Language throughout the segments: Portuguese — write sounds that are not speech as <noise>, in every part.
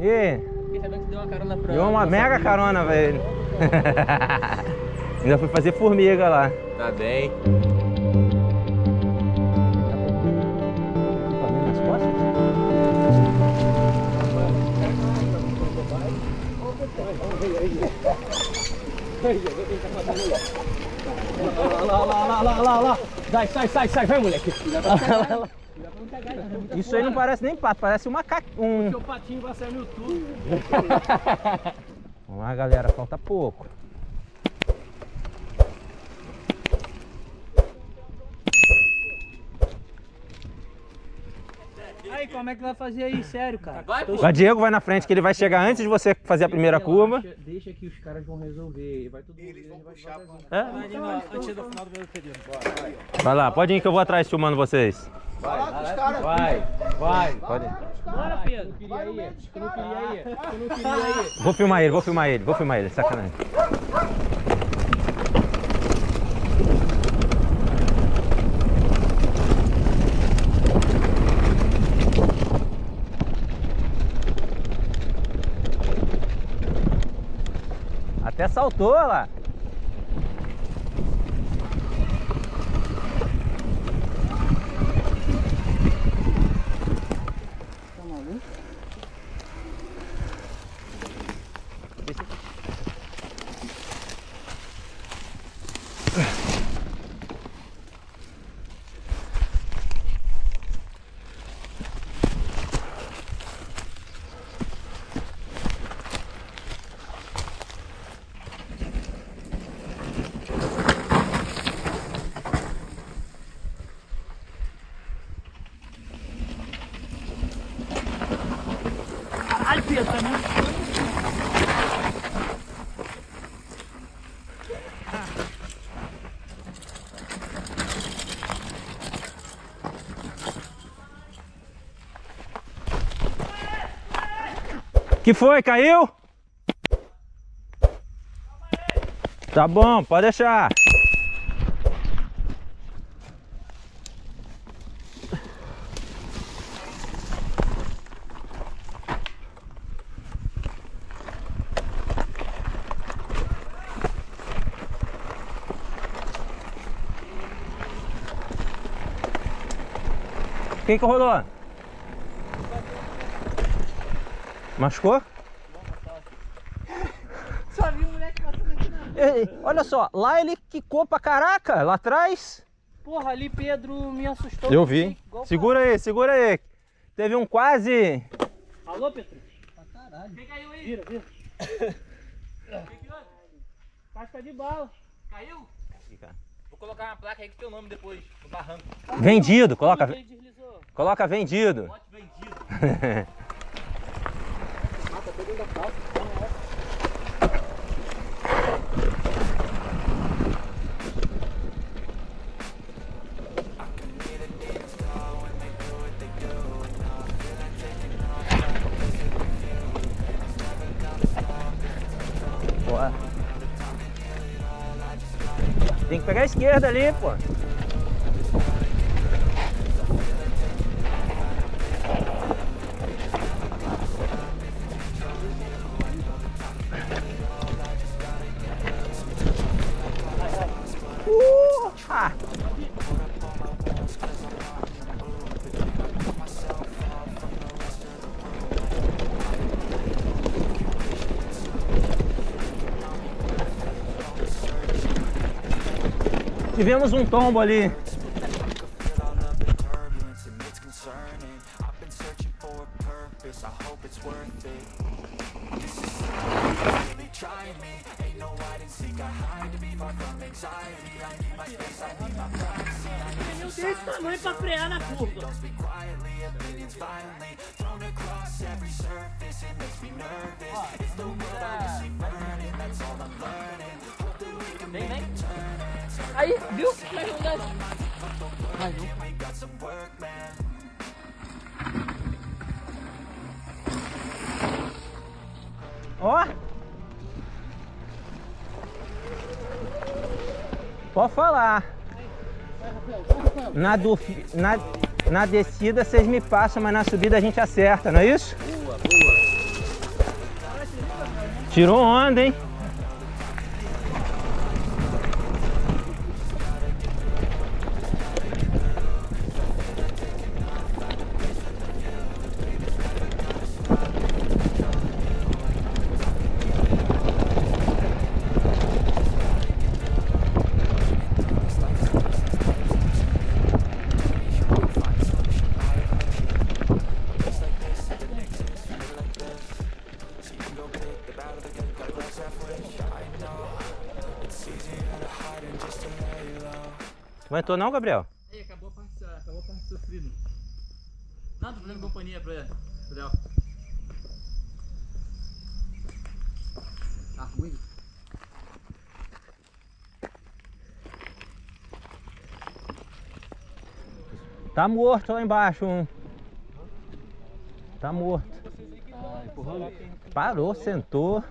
E Fiquei sabendo que você deu uma carona pra... deu uma mega família. carona, velho. <laughs> Ainda fui fazer formiga lá. Tá bem. Lá, lá, lá, lá, lá, lá. Sai, sai, sai, sai, vai, moleque. <laughs> Isso aí não parece nem pato, parece um macaco. Um... Seu patinho vai sair no YouTube. <laughs> Vamos lá, galera, falta pouco. Aí, como é que vai fazer aí? Sério, cara? Vai, pô. Vai, Diego, vai na frente que ele vai chegar antes de você fazer a primeira curva. Deixa, deixa que os caras vão resolver. Vai tudo Eles vão puxar É? Antes do final do meu pedido. Vai lá, pode ir que eu vou atrás filmando vocês. Vai, vai. Pode ir. Bora, Pedro. Tu não queria ir? Tu não queria ir? Tu não queria ir? Vou filmar ele, vou filmar ele, vou filmar ele, sacanagem. Até saltou lá. Que foi, caiu? Tá bom, pode deixar. Quem que rolou? Machucou? Só vi o moleque passando aqui na... Ei, olha só, lá ele quicou pra caraca, lá atrás. Porra, ali Pedro me assustou. Eu vi. Igual Segura aí, segura aí. Teve um quase. pra- Alô, Pedro? Pra caralho. Quem caiu aí? Vira, vira. Quem que houve? Casca de bala. Caiu? Vou colocar uma placa aí com teu nome depois, no barranco. Vendido, coloca, coloca vendido. Lote vendido. <laughs> Boa. Pegar a esquerda ali, pô. Privacy. I need Meu Deus, tamanho pra frear na curva. Aí, viu? Vai man. Ó. Pode falar. Na, do, na, na descida vocês me passam, mas na subida a gente acerta, não é isso? Boa, boa. Tirou onda, hein? Aguentou não, Gabriel? Ei, acabou a parte, acabou a parte sofrida. Não, tô fazendo companhia pra ele. Léo. Tá ruim. Tá morto lá embaixo um. Tá morto. Parou, sentou.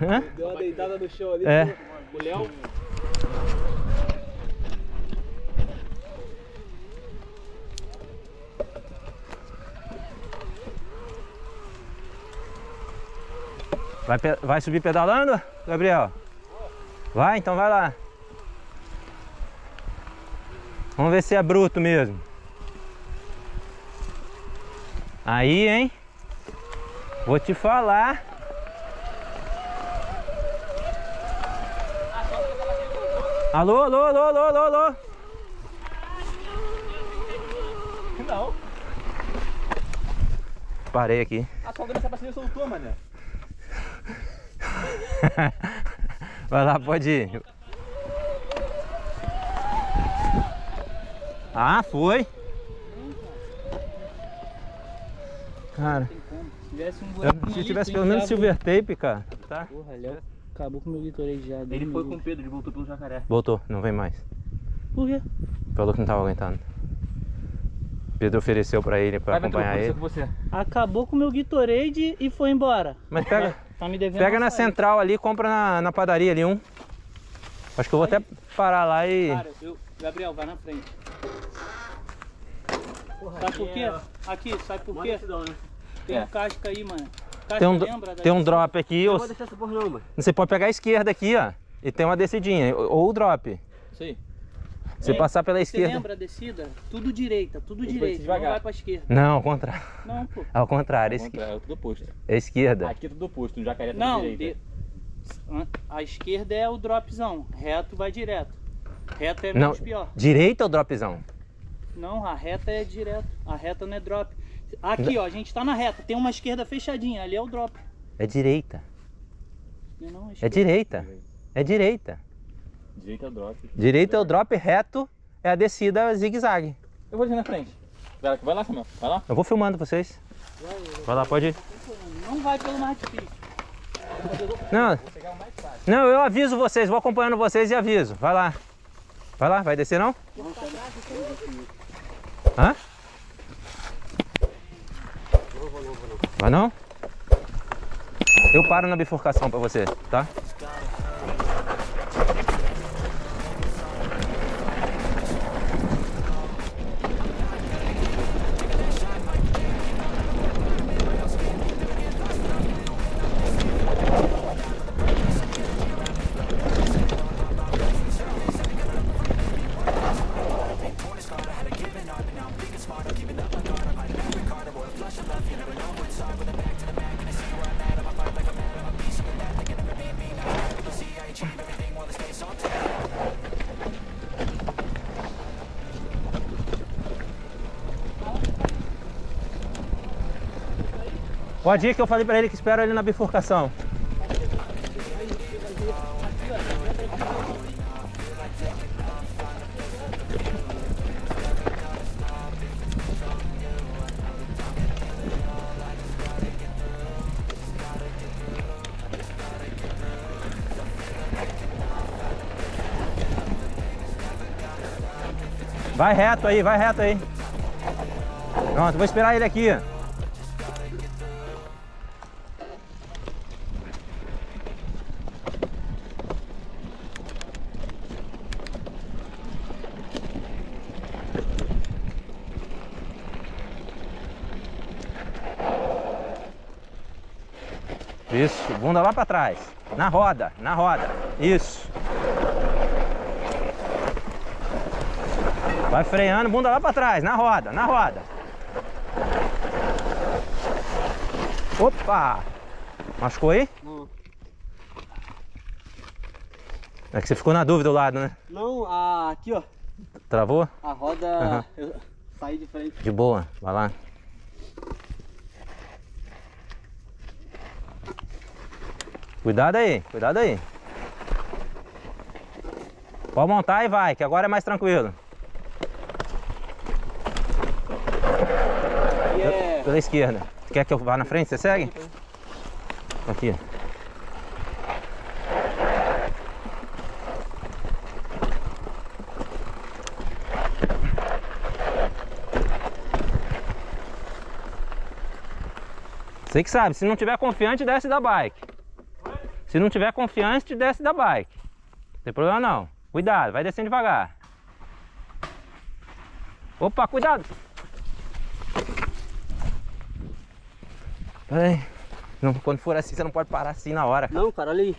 Hã? Deu uma deitada no chão ali. É. O Léo. Vai, vai subir pedalando, Gabriel? Vai, então vai lá. Vamos ver se é bruto mesmo. Aí, hein? Vou te falar. Alô, alô, alô, alô, alô, alô. Não. Parei aqui. A sogra dessa parceria soltou, mané. <laughs> Vai lá, pode ir. Ah, foi. Cara, Se tivesse um pelo menos silver tape, cara. Tá? Porra, Léo acabou com o meu Gatorade já. Ele foi com o Pedro, ele voltou pelo jacaré. Voltou, não vem mais. Por quê? Falou que não tava aguentando. Pedro ofereceu pra ele pra Vai, acompanhar ele. com você. Acabou com o meu Gatorade e foi embora. Mas pega, Tá me devendo pega na saída. central ali, compra na, na padaria ali um. Acho que eu vou até parar lá e. Cara, eu... Gabriel, vai na frente. sabe por quê? Aqui, sabe por quê? Tem É. um casca aí, mano. Casca Tem um, tem um drop aqui. ou- deixar essa porra não, mano. Você pode pegar a esquerda aqui, ó. E tem uma descidinha. Ou o drop. Isso Se É, passar pela Você esquerda. lembra a descida? Tudo direita, tudo que direita. Não vai pra esquerda. Não, ao contrário. Não, pô. <laughs> Ao contrário, esqui- É tudo oposto. é esquerda. Aqui é tudo oposto, no jacaré tudo Não, direita. de- a esquerda é o dropzão. Reto vai direto. Reto é Não, menos pior. direita ou dropzão? Não, a reta é direto. A reta não é drop. Aqui, ó, a gente tá na reta. Tem uma esquerda fechadinha. Ali é o drop. É direita. Não, não, É esquerda. direita. É direita. Direita é o drop. Direita é o drop, reto é a descida zigue-zague. Eu vou descer na frente. Vai, vai lá, Samuel. Vai lá. Eu vou filmando vocês. Vai lá, pode ir. Não vai pelo mais difícil. Não, não, eu aviso vocês, vou acompanhando vocês e aviso. Vai lá. Vai lá, vai descer não? Hã? Vai não? Eu paro na bifurcação pra você, tá? Pode ir que eu falei pra ele que espera ali na bifurcação. Vai reto aí, vai reto aí. Pronto, vou esperar ele aqui. Isso, bunda lá pra trás. Na roda, na roda. Isso. Vai freando, bunda lá pra trás, na roda, na roda. Opa! Machucou aí? Não. É que você ficou na dúvida do lado, né? Não, a, aqui ó, Travou? a roda, Aham. eu saí de frente. De boa, vai lá. Cuidado aí, cuidado aí. Pode montar e vai, que agora é mais tranquilo. É, Pela esquerda. Quer que eu vá na frente? Você segue? Aqui. Você que sabe, se não tiver confiante, desce da bike. Se não tiver confiante, desce da bike. Não tem problema não. Cuidado, vai descendo devagar. Opa, cuidado! Pera aí. Não, quando for assim, você não pode parar assim na hora. não cara, olha aí,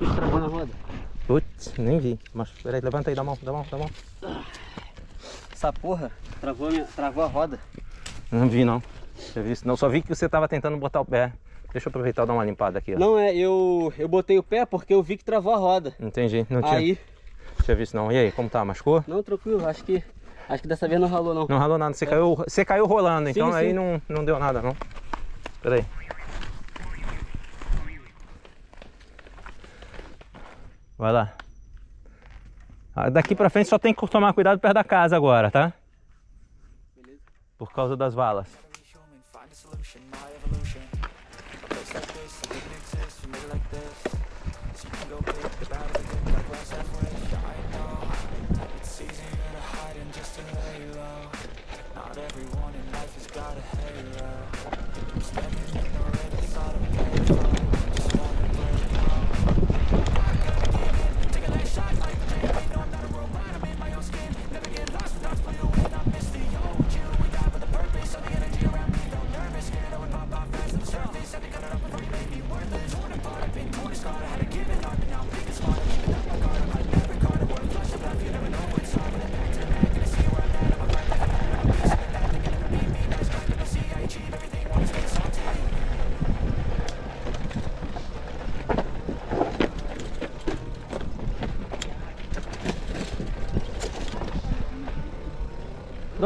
Ele travou na roda. Putz, nem vi. Mas peraí, levanta aí, dá mão, dá mão, dá mão. Essa porra travou a, minha, travou a roda. Não vi não. Tinha visto. Não, só vi que você tava tentando botar o pé. Deixa eu aproveitar e dar uma limpada aqui, ó. Não é, eu, eu botei o pé porque eu vi que travou a roda. Entendi. Não tinha, Aí, tinha visto não. E aí, como tá? Machucou? não, tranquilo, acho que, acho que dessa vez não ralou não. Não ralou nada. Você, caiu, você caiu rolando, Sim, então aí sim. não, não deu nada não. Peraí. Vai lá. Ah, Daqui pra frente só tem que tomar cuidado perto da casa agora, tá? Por causa das valas. Didn't made it like this. You can go big, the the good, like glass halfway. I know it's easier to hide and just to lay low. Not everyone in life has got a halo. I'm standing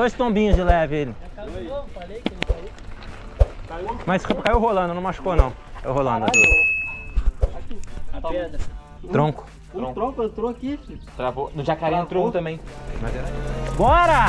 Dois tombinhos de leve ele. Mas caiu rolando, não machucou não. Caiu rolando. Aqui. A pedra. Tronco. O tronco. entrou aqui, filho. Travou. No jacaré entrou também. É. Bora!